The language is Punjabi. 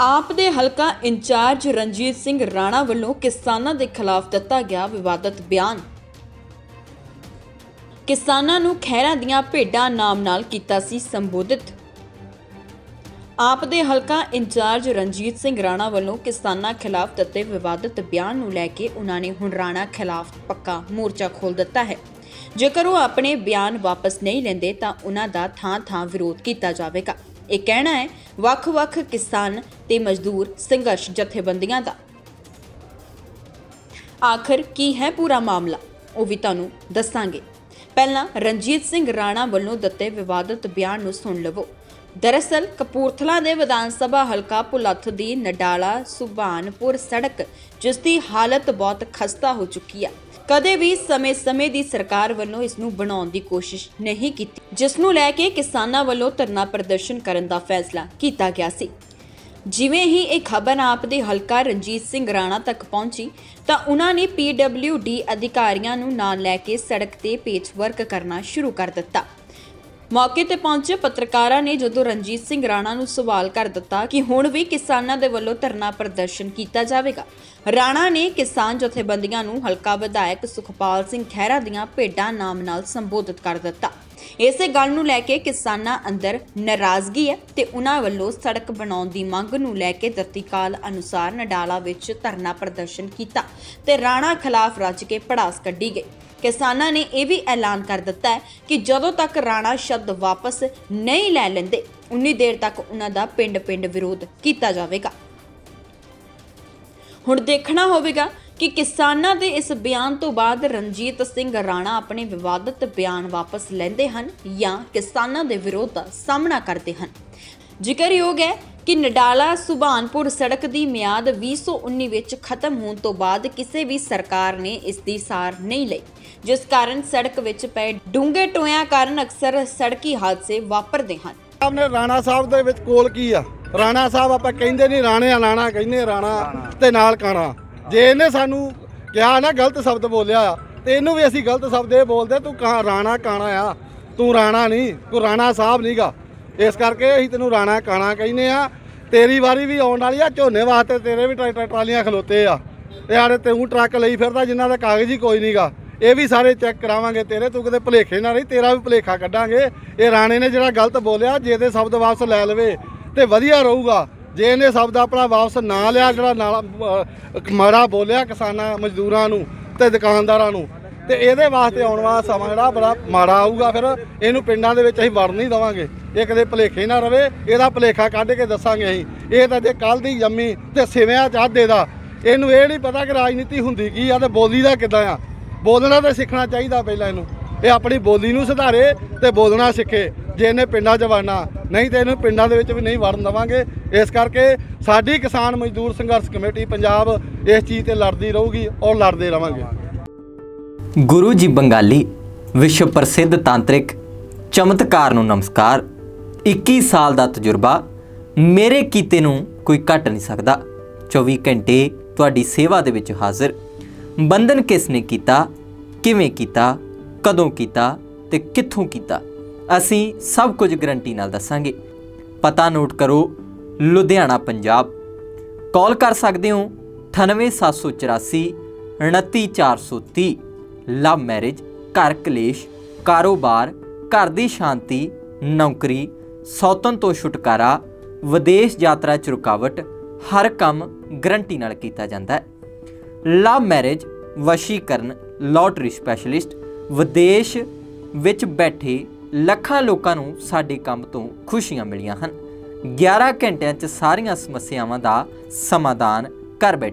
ਆਪ ਦੇ ਹਲਕਾ ਇੰਚਾਰਜ ਰਣਜੀਤ ਸਿੰਘ ਰਾਣਾ ਵੱਲੋਂ ਕਿਸਾਨਾਂ ਦੇ ਖਿਲਾਫ ਦਿੱਤਾ ਗਿਆ ਵਿਵਾਦਤ ਬਿਆਨ। ਕਿਸਾਨਾਂ ਨੂੰ ਖਹਿਰਾਂ ਦੀਆਂ ਭੇਡਾਂ ਨਾਮ ਨਾਲ ਕੀਤਾ ਸੀ ਸੰਬੋਧਿਤ। ਆਪ ਦੇ ਹਲਕਾ ਇੰਚਾਰਜ ਰਣਜੀਤ ਸਿੰਘ ਰਾਣਾ ਵੱਲੋਂ ਕਿਸਾਨਾਂ ਖਿਲਾਫ ਦਿੱਤੇ ਵਿਵਾਦਤ ਬਿਆਨ ਨੂੰ ਲੈ ਕੇ ਉਹਨਾਂ ਨੇ ਹੁਣ ਰਾਣਾ ਖਿਲਾਫ ਪੱਕਾ ਮੋਰਚਾ ਖੋਲ ਦਿੱਤਾ ਹੈ। ਜੇਕਰ ਉਹ ਆਪਣੇ ਬਿਆਨ ਵਾਪਸ ਨਹੀਂ ਲੈਂਦੇ ਤਾਂ ਉਹਨਾਂ ਦਾ ਥਾਂ-ਥਾਂ ਵਿਰੋਧ ਕੀਤਾ ਜਾਵੇਗਾ। ਇਹ ਕਹਿਣਾ ਹੈ, ਵੱਖ-ਵੱਖ ਕਿਸਾਨ ਤੇ ਮਜ਼ਦੂਰ ਸੰਘਰਸ਼ ਜਥੇਬੰਦੀਆਂ ਦਾ। ਆਖਰ ਕੀ ਹੈ ਪੂਰਾ ਮਾਮਲਾ? ਉਹ ਵੀ ਤੁਹਾਨੂੰ ਦੱਸਾਂਗੇ। ਪਹਿਲਾਂ ਰਣਜੀਤ ਸਿੰਘ ਰਾਣਾ ਵੱਲੋਂ ਦਿੱਤੇ ਵਿਵਾਦਤ ਬਿਆਨ ਨੂੰ ਸੁਣ ਲਵੋ। ਦਰਅਸਲ ਕਪੂਰਥਲਾ ਦੇ ਵਿਧਾਨ ਸਭਾ ਹਲਕਾ ਪੁਲੱਥ ਦੀ ਨਡਾਲਾ ਸੁਭਾਨਪੁਰ ਸੜਕ, ਜਿਸ ਦੀ ਹਾਲਤ ਬਹੁਤ ਖਸਤਾ ਹੋ ਚੁੱਕੀ ਹੈ ਕਦੇ ਵੀ ਸਮੇਂ-ਸਮੇਂ ਦੀ ਸਰਕਾਰ ਵੱਲੋਂ ਇਸ ਨੂੰ ਬਣਾਉਣ ਦੀ ਕੋਸ਼ਿਸ਼ ਨਹੀਂ ਕੀਤੀ, ਜਿਸ ਨੂੰ ਲੈ ਕੇ ਕਿਸਾਨਾਂ ਵੱਲੋਂ ਧਰਨਾ ਪ੍ਰਦਰਸ਼ਨ ਕਰਨ ਦਾ ਫੈਸਲਾ ਕੀਤਾ ਗਿਆ ਸੀ। ਜਿਵੇਂ ਹੀ ਇਹ ਖਬਰ ਆਪ ਦੇ ਹਲਕਾ ਰਣਜੀਤ ਸਿੰਘ ਰਾਣਾ ਤੱਕ ਪਹੁੰਚੀ, ਤਾਂ ਉਹਨਾਂ ਨੇ ਡੀ ਅਧਿਕਾਰੀਆਂ ਨੂੰ ਨਾਲ ਲੈ ਕੇ ਸੜਕ ਤੇ ਪੇਚ ਵਰਕ ਕਰਨਾ ਸ਼ੁਰੂ ਕਰ ਦਿੱਤਾ। ਮੌਕੇ ਤੇ ਪਹੁੰਚੇ ਪੱਤਰਕਾਰਾਂ ਨੇ ਜਦੋਂ ਰਣਜੀਤ ਸਿੰਘ ਰਾਣਾ ਨੂੰ ਸਵਾਲ ਕਰ ਦਿੱਤਾ ਕਿ ਹੁਣ ਵੀ ਕਿਸਾਨਾਂ ਦੇ ਵੱਲੋਂ ਧਰਨਾ ਪ੍ਰਦਰਸ਼ਨ ਕੀਤਾ ਜਾਵੇਗਾ, ਰਾਣਾ ਨੇ ਕਿਸਾਨ ਜਥੇਬੰਦੀਆਂ ਨੂੰ ਹਲਕਾ ਵਿਧਾਇਕ ਸੁਖਪਾਲ ਸਿੰਘ ਖਹਿਰਾ ਦੀਆਂ ਭੇਡਾਂ ਨਾਮ ਨਾਲ ਸੰਬੋਧਿਤ ਕਰ ਦਿੱਤਾ। ਇਸੇ ਗੱਲ ਨੂੰ ਲੈ ਕੇ ਕਿਸਾਨਾਂ ਅੰਦਰ ਨਾਰਾਜ਼ਗੀ ਹੈ ਤੇ ਉਹਨਾਂ ਵੱਲੋਂ ਸੜਕ ਬਣਾਉਣ ਦੀ ਮੰਗ ਨੂੰ ਲੈ ਕੇ ਦਿੱਤੀ ਕਾਲ ਅਨੁਸਾਰ ਨਡਾਲਾ ਵਿੱਚ ਧਰਨਾ ਪ੍ਰਦਰਸ਼ਨ ਕੀਤਾ ਤੇ ਰਾਣਾ ਖਿਲਾਫ ਰੱਜ ਕੇ ਪੜਾਸ ਕੱਢੀ ਗਈ। ਕਿਸਾਨਾਂ ਨੇ ਇਹ ਵੀ ਐਲਾਨ ਕਰ ਦਿੱਤਾ ਹੈ ਕਿ ਜਦੋਂ ਤੱਕ ਰਾਣਾ ਸ਼ਬਦ ਵਾਪਸ ਨਹੀਂ ਲੈ ਲੈਂਦੇ, ਉਨੀ ਦੇਰ ਤੱਕ ਉਹਨਾਂ ਦਾ ਪਿੰਡ-ਪਿੰਡ ਵਿਰੋਧ ਕੀਤਾ ਜਾਵੇਗਾ। ਹੁਣ ਦੇਖਣਾ ਹੋਵੇਗਾ ਕਿ ਕਿਸਾਨਾਂ ਦੇ ਇਸ ਬਿਆਨ ਤੋਂ ਬਾਅਦ ਰਣਜੀਤ ਸਿੰਘ ਰਾਣਾ ਆਪਣੇ ਵਿਵਾਦਤ ਬਿਆਨ ਵਾਪਸ ਲੈਂਦੇ ਹਨ ਜਾਂ ਕਿਸਾਨਾਂ ਦੇ ਵਿਰੋਧ ਦਾ ਸਾਹਮਣਾ ਕਰਦੇ ਹਨ। ਜ਼ਿਕਰਯੋਗ ਹੈ ਕਿ ਨਡਾਲਾ ਸੁਭਾਨਪੁਰ ਸੜਕ ਦੀ ਮਿਆਦ 2019 ਵਿੱਚ ਖਤਮ ਹੋਣ ਤੋਂ ਬਾਅਦ ਕਿਸੇ ਵੀ ਸਰਕਾਰ ਨੇ ਇਸ ਦੀ ਸਾਰ ਨਹੀਂ ਲਈ। ਜਿਸ ਕਾਰਨ ਸੜਕ ਵਿੱਚ ਪਏ ਡੂੰਘੇ ਟੋਇਆਂ ਕਾਰਨ ਅਕਸਰ ਸੜਕੀ ਹਾਦਸੇ ਵਾਪਰਦੇ ਹਨ। ਸਾਹਿਬ ਰਾਣਾ ਸਾਹਿਬ ਦੇ ਵਿੱਚ ਕੋਲ ਕੀ ਆ? ਰਾਣਾ ਸਾਹਿਬ ਆਪਾਂ ਕਹਿੰਦੇ ਨਹੀਂ ਰਾਣੇ ਆ ਰਾਣਾ ਕਹਿੰਦੇ ਰਾਣਾ ਤੇ ਨਾਲ ਕਾਣਾ। ਜੇ ਇਹਨੇ ਸਾਨੂੰ ਕਿਹਾ ਨਾ ਗਲਤ ਸ਼ਬਦ ਬੋਲਿਆ, ਤੇ ਇਹਨੂੰ ਵੀ ਅਸੀਂ ਗਲਤ ਸ਼ਬਦ ਇਹ ਬੋਲਦੇ, ਤੂੰ ਕਹਾ ਰਾਣਾ ਕਾਣਾ ਆ, ਤੂੰ ਰਾਣਾ ਨਹੀਂ, ਤੂੰ ਰਾਣਾ ਸਾਹਿਬ ਨਹੀਂਗਾ ਇਸ ਕਰਕੇ ਅਸੀਂ ਤੈਨੂੰ ਰਾਣਾ ਕਾਣਾ ਕਹਿੰਦੇ ਆ ਤੇਰੀ ਵਾਰੀ ਵੀ ਆਉਣ ਵਾਲੀ ਆ ਝੋਨੇ ਵਾਸਤੇ ਤੇਰੇ ਵੀ ਟਰੈਕਟਰ ਟਰਾਲੀਆਂ ਖਲੋਤੇ ਆ। ਤੇ ਆੜੇ ਤੂੰ ਟਰੱਕ ਲਈ ਫਿਰਦਾ ਜਿਨ੍ਹਾਂ ਦਾ ਕਾਗਜ਼ ਹੀ ਕੋਈ ਨਹੀਂਗਾ ਇਹ ਵੀ ਸਾਰੇ ਚੈੱਕ ਕਰਾਵਾਂਗੇ ਤੇਰੇ ਤੂੰ ਕਿਤੇ ਭਲੇਖੇ ਨਾ ਰਹੀ ਤੇਰਾ ਵੀ ਭਲੇਖਾ ਕੱਢਾਂਗੇ। ਇਹ ਰਾਣੇ ਨੇ ਜਿਹੜਾ ਗਲਤ ਬੋਲਿਆ ਜੇ ਤੇ ਸ਼ਬਦ ਵਾਪਸ ਲੈ ਲਵੇ ਤੇ ਵਧੀਆ ਰਹੂਗਾ। ਜੇ ਇਹਨੇ ਸ਼ਬਦ ਆਪਣਾ ਵਾਪਸ ਨਾ ਲਿਆ ਜਿਹੜਾ ਨਾਲ ਅਹ, ਮਾੜਾ ਬੋਲਿਆ ਕਿਸਾਨਾਂ ਮਜ਼ਦੂਰਾਂ ਨੂੰ ਤੇ ਦੁਕਾਨਦਾਰਾਂ ਨੂੰ ਤੇ ਇਹਦੇ ਵਾਸਤੇ ਆਉਣ ਵਾਲਾ ਸਮਾਂ ਜਿਹੜਾ ਬੜਾ ਮਾੜਾ ਆਊਗਾ, ਫਿਰ ਇਹਨੂੰ ਪਿੰਡਾਂ ਦੇ ਵਿੱਚ ਅਸੀਂ ਵੜ ਨਹੀਂ ਦਵਾਂਗੇ। ਇਹ ਕਦੇ ਭਲੇਖੇ ਨਾ ਰਵੇ, ਇਹਦਾ ਭਲੇਖਾ ਕੱਢ ਕੇ ਦੱਸਾਂਗੇ ਅਸੀਂ। ਇਹ ਤਾਂ ਜੇ ਕੱਲ ਦੀ ਜੰਮੀ ਤੇ ਸਿਵਿਆਂ ਚਾਹਦੇ ਦਾ, ਇਹਨੂੰ ਇਹ ਨਹੀਂ ਪਤਾ ਕਿ ਰਾਜਨੀਤੀ ਹੁੰਦੀ ਕੀ ਆ ਤੇ ਬੋਲੀ ਦਾ ਕਿੱਦਾਂ ਆ। ਬੋਲਣਾ ਤਾਂ ਸਿੱਖਣਾ ਚਾਹੀਦਾ ਪਹਿਲਾਂ ਇਹਨੂੰ। ਇਹ ਆਪਣੀ ਬੋਲੀ ਨੂੰ ਸੁਧਾਰੇ ਤੇ ਬੋਲਣਾ ਸਿੱਖੇ, ਜੇ ਇਹਨੇ ਪਿੰਡਾਂ 'ਚ ਵੜਨਾ। ਨਹੀਂ ਤੇ ਇਹਨੂੰ ਪਿੰਡਾਂ ਦੇ ਵਿੱਚ ਵੀ ਨਹੀਂ ਵੜਨ ਦਵਾਂਗੇ। ਇਸ ਕਰਕੇ ਸਾਡੀ ਕਿਸਾਨ ਮਜ਼ਦੂਰ ਸੰਘਰਸ਼ ਕਮੇਟੀ ਪੰਜਾਬ ਇਸ ਚੀਜ਼ ਤੇ ਲੜਦੀ ਰਹੂਗੀ ਔਰ ਲੜਦੇ ਰਵਾਂਗੇ। ਗੁਰੂ ਜੀ ਬੰਗਾਲੀ ਵਿਸ਼ਵ ਪ੍ਰਸਿੱਧ ਤਾਂਤਰਿਕ ਚਮਤਕਾਰ ਨੂੰ ਨਮਸਕਾਰ 21 ਸਾਲ ਦਾ ਤਜਰਬਾ ਮੇਰੇ ਕੀਤੇ ਨੂੰ ਕੋਈ ਘਟ ਨਹੀਂ ਸਕਦਾ। 24 ਘੰਟੇ ਤੁਹਾਡੀ ਸੇਵਾ ਦੇ ਵਿੱਚ ਹਾਜ਼ਰ। ਬੰਧਨ ਕਿਸ ਨੇ ਕੀਤਾ, ਕਿਵੇਂ ਕੀਤਾ, ਕਦੋਂ ਕੀਤਾ ਤੇ ਕਿੱਥੋਂ ਕੀਤਾ, ਅਸੀਂ ਸਭ ਕੁਝ ਗਰੰਟੀ ਨਾਲ ਦੱਸਾਂਗੇ। ਪਤਾ ਨੋਟ ਕਰੋ, ਲੁਧਿਆਣਾ, ਪੰਜਾਬ। ਕਾਲ ਕਰ ਸਕਦੇ ਹੋ 98784 29430 ਲਵ ਮੈਰਿਜ, ਘਰ ਕਲੇਸ਼, ਕਾਰੋਬਾਰ, ਘਰ ਦੀ ਸ਼ਾਂਤੀ, ਨੌਕਰੀ, ਸੌਤਨ ਤੋਂ ਛੁਟਕਾਰਾ, ਵਿਦੇਸ਼ ਯਾਤਰਾ ਚ ਰੁਕਾਵਟ, ਹਰ ਕੰਮ ਗਰੰਟੀ ਨਾਲ ਕੀਤਾ ਜਾਂਦਾ ਹੈ। ਲਵ ਮੈਰਿਜ ਵਸ਼ੀਕਰਨ ਲੋਟਰੀ ਸਪੈਸ਼ਲਿਸਟ ਵਿਦੇਸ਼ ਵਿੱਚ ਬੈਠੇ ਲੱਖਾਂ ਲੋਕਾਂ ਨੂੰ ਸਾਡੇ ਕੰਮ ਤੋਂ ਖੁਸ਼ੀਆਂ ਮਿਲੀਆਂ ਹਨ। 11 ਘੰਟਿਆਂ 'ਚ ਸਾਰੀਆਂ ਸਮੱਸਿਆਵਾਂ ਦਾ ਸਮਾਧਾਨ ਕਰ ਬੈਠੇ